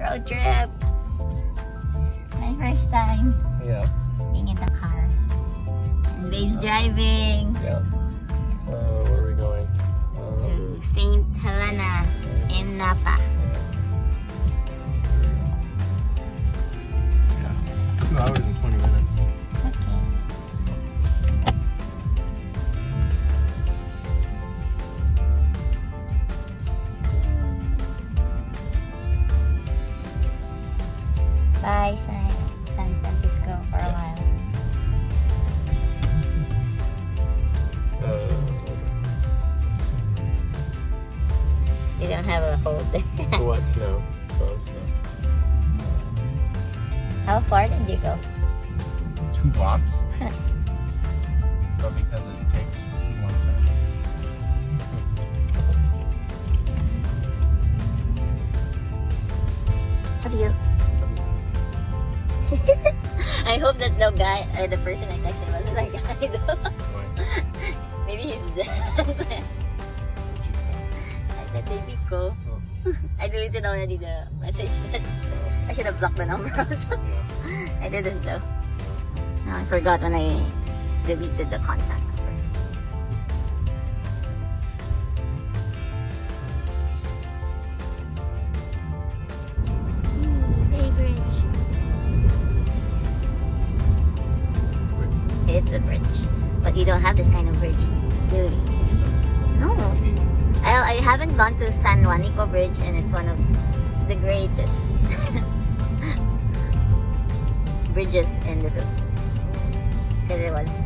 Road trip. My first time Yeah. being in the car. And Babe's driving Yeah. Uh, where are we going? Uh, to St. Helena in Napa. yeah. Two hours Bye, hope that no guy or the person I texted wasn't a guy though. Maybe he's dead. I said, baby, go. Oh, I deleted already the message. Oh. I should have blocked the number also. yeah. I didn't though. No, I forgot when I deleted the contact gone to San Juanico Bridge and it's one of the greatest bridges in the Philippines. Because it was.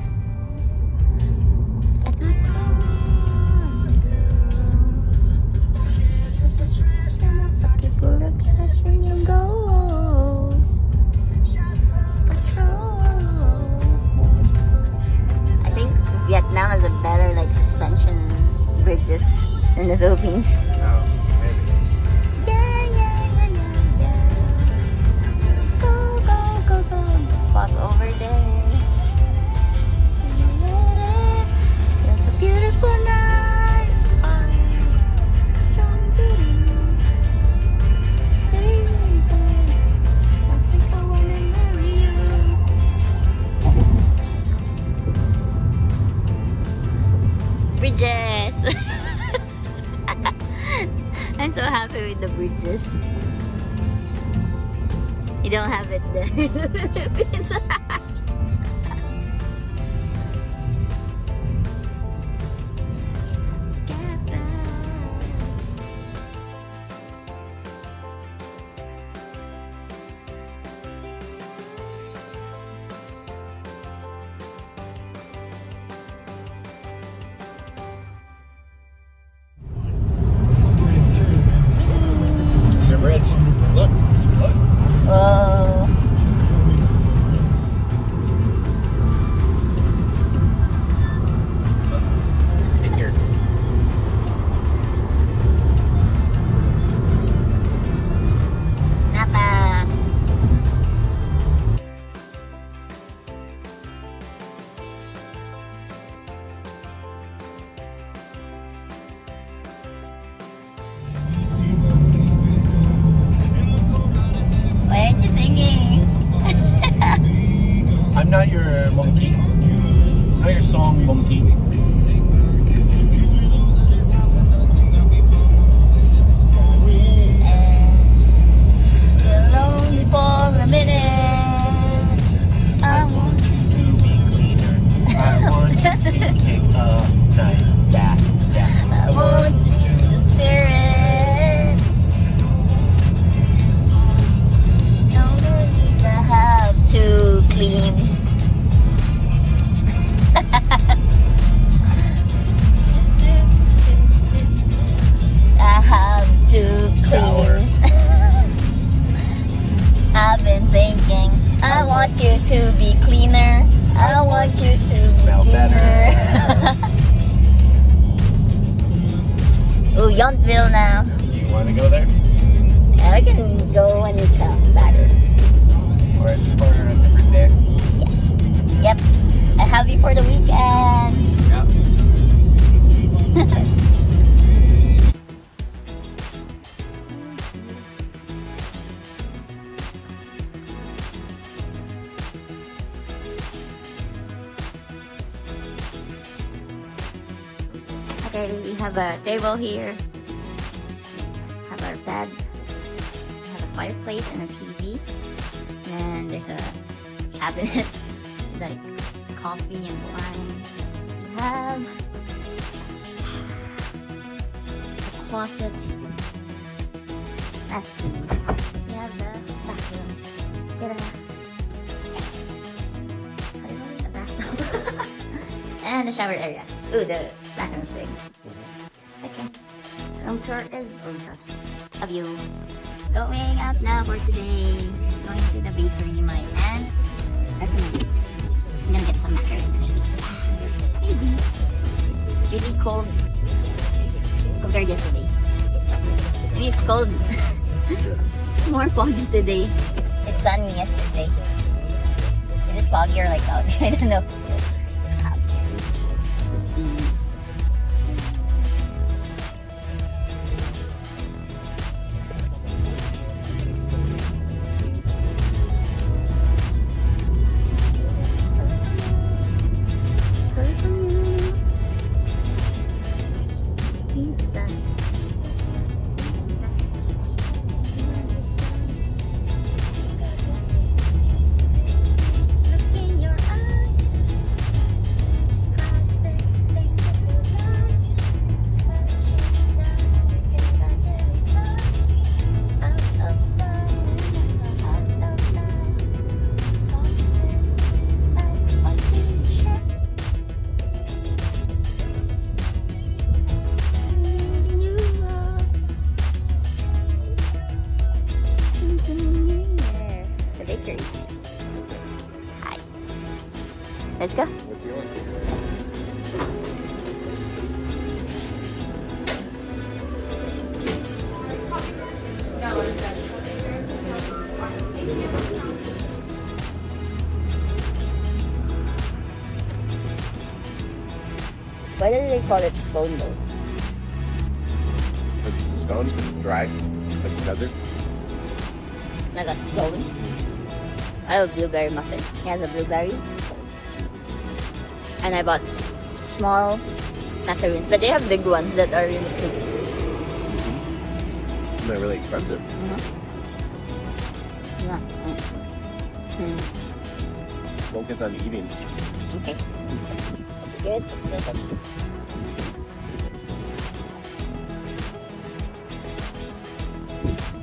In the Philippines. Yountville now. Do you want to go there? I can go you come back. Or a different day? Yep. I have you for the weekend. Yeah. Okay, we have a table here. Have our bed. We have a fireplace and a TV. And there's a cabinet, like coffee and wine. We have a closet. Lastly, we have the bathroom. Get a? A bathtub. and the shower area. Ooh, the bathroom's big. Mm-hmm. Okay. Room tour is tour. Of you. Going out now for today. Going to the bakery. My aunt recommended. I'm gonna get some macarons maybe. Maybe. It's really cold compared yesterday. I mean, it's cold. it's more foggy today. It's sunny yesterday. Is it foggy or like cloudy? I don't know. Let's go. Why do they call it stone though? It's stone, it's dry, like desert. Like a stone. I have a blueberry muffin. It has a blueberry. And I bought small macaroons, but they have big ones that are really big. They're really expensive. Yeah. Mm. Focus on eating. Okay. Good.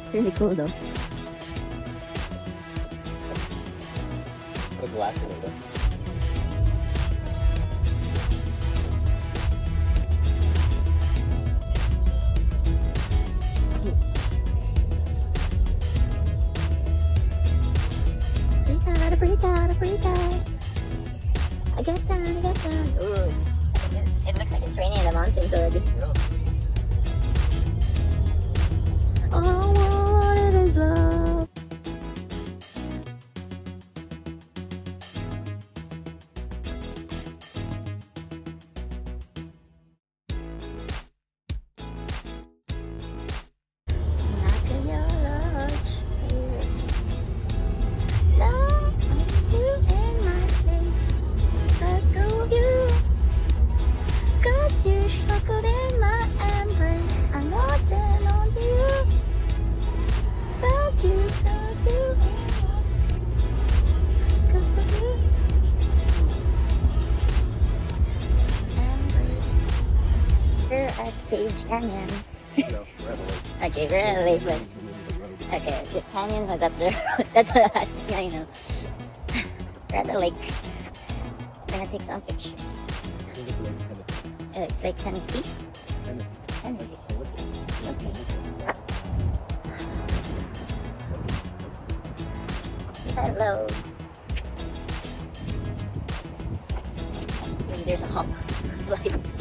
It's really cool though. Put a glass in it. though. Embrace. Here at Sage Canyon. No, we're at the lake. Okay, we're at a lake, but Okay, the canyon was up there. That's the last thing I know. The lake. We're gonna take some pictures. Uh, it's like Tennessee. Tennessee. Okay. Hello. There's a hawk. Like,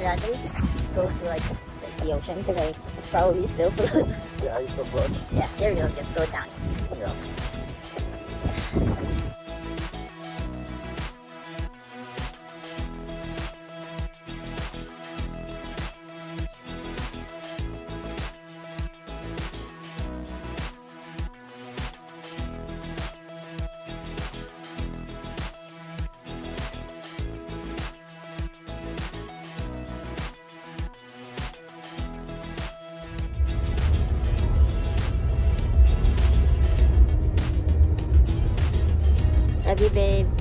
slow. I rather go to like the ocean because I probably still float. Yeah, you still float. yeah, there we go. Just go down. Love you, babe.